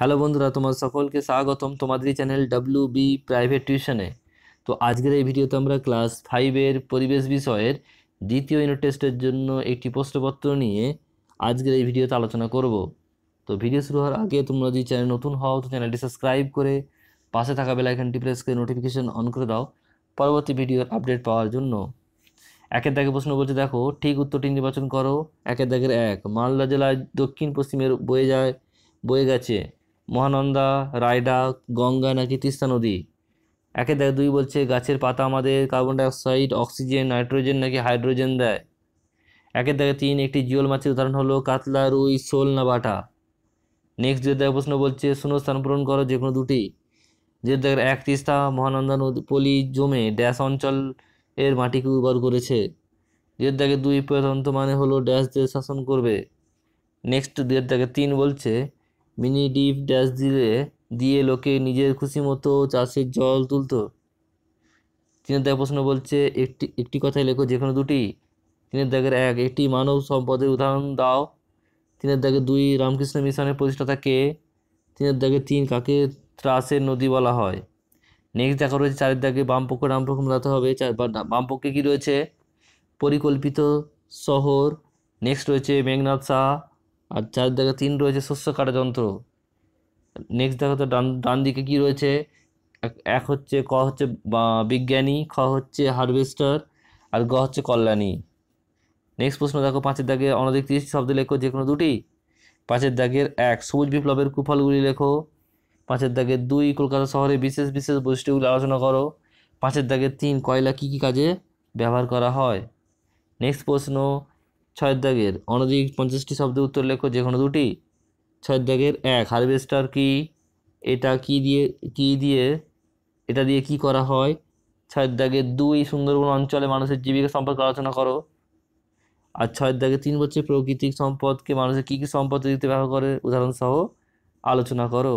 Hello বন্ধুরা তোমার সকলকে স্বাগতম তোমাদের চ্যানেল ডাব্লিউ বি প্রাইভেট টিউশনে তো আজকের এই ভিডিওতে আমরা ক্লাস ফাইভের পরিবেশ বিষয়ের দ্বিতীয় ইউনিট টেস্টের জন্য একটি প্রশ্নপত্র নিয়ে আজকের এই ভিডিওতে আলোচনা করব। তো ভিডিও শুরু হওয়ার আগে তোমরা যদি চ্যানেল নতুন হও, তো চ্যানেলটি সাবস্ক্রাইব করে পাশে থাকা বেল আইকনটি প্রেস করে নোটিফিকেশন অন করে দাও পরবর্তী ভিডিওর আপডেট পাওয়ার জন্য। একের দাগে প্রশ্ন বলছে, দেখো, ঠিক উত্তরটি নির্বাচন করো। একের দাগের এক, মালদা জেলায় দক্ষিণ পশ্চিমের বয়ে যায়, বয়ে গেছে। মহানন্দা, রায়ডা, গঙ্গা নাকি তিস্তা নদী? একে দেখ, দুই বলছে, গাছের পাতা আমাদের কার্বন ডাইঅক্সাইড অক্সিজেন নাইট্রোজেন নাকি হাইড্রোজেন দেয়? একের দেখে, তিন, একটি জিওল মাছের উদাহরণ হলো কাতলা, রুই, শোল না বাটা। নেক্সট যে দেখে, প্রশ্ন বলছে, শূন্যস্থান পূরণ করো যে কোনো দুটি। যে দেখে, এক তিস্তা, মহানন্দা নদী, পলি জমে ড্যাশ অঞ্চল এর মাটিকে উর্বর করেছে? যে দেখে, দুই প্রধানত মানে হলো ড্যাশ দিয়ে শাসন করবে। নেক্সট দুয়ের দেখে, তিন বলছে মিনি ডিপ ড্যাশ দিলে, দিয়ে লোকে নিজের খুশি মতো চাষের জল তুলতো। তিনের দাগে প্রশ্ন বলছে, একটি একটি কথাই লেখো যে কোনো দুটি। তিনের দাগের এক, একটি মানব সম্পদের উদাহরণ দাও। তিনের দাগে দুই, রামকৃষ্ণ মিশনের প্রতিষ্ঠাতা কে তিনের দাগে তিন, কাকে ত্রাসের নদী বলা হয়। নেক্সট দেখা রয়েছে চারের দাগে বামপক্ষ ডামপক্ষ মেলাতে হবে। বামপক্ষে কী রয়েছে? পরিকল্পিত শহর। নেক্সট রয়েছে মেঘনাথ শাহ। আর চার দাগে তিন রয়েছে শস্য কাটা যন্ত্র। নেক্সট দেখো তো ডান ডান দিকে কী রয়েছে? এক- হচ্ছে ক হচ্ছে বিজ্ঞানী, খ হচ্ছে হারভেস্টার, আর গ হচ্ছে কল্যাণী। নেক্সট প্রশ্ন দেখো, পাঁচের দাগে অনধিক তিরিশ শব্দ লেখো যে কোনো দুটি। পাঁচের দাগের এক, সবুজ বিপ্লবের কুফলগুলি লেখো। পাঁচের দাগের দুই, কলকাতা শহরে বিশেষ বিশেষ বৈশিষ্ট্যগুলি আলোচনা করো। পাঁচের দাগের তিন, কয়লা কী কী কাজে ব্যবহার করা হয়? নেক্সট প্রশ্ন ছয়ের দাগের। অনধিক পঞ্চাশটি শব্দের উত্তর লেখো যে কোনো দুটি। ছয়ের দাগের এক। হারভেস্টার কি? এটা কি দিয়ে কি দিয়ে, এটা দিয়ে কি করা হয়? ছয়ের দাগের দুই সুন্দরবন অঞ্চলে মানুষের জীবিকা সম্পর্কে আলোচনা করো। আর ছয়ের দাগে তিন বছর প্রাকৃতিক সম্পদকে মানুষের কী কী সম্পদ দিতে ব্যবহার করে? উদাহরণসহ আলোচনা করো।